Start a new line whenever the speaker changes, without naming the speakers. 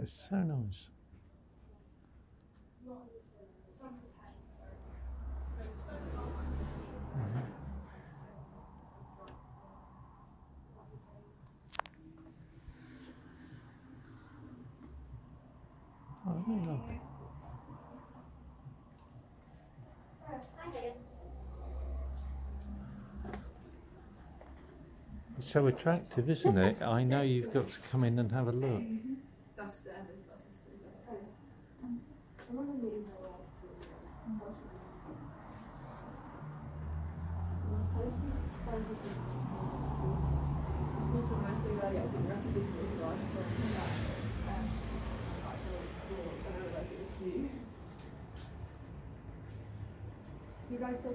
It's so nice. Mhm. Oh? It's so attractive, isn't it? I know you've got to come in and have a look.
I saw you earlier, I didn't recognise it as well. I just saw it come back. Um, like, go explore, and I realised it was you. You guys still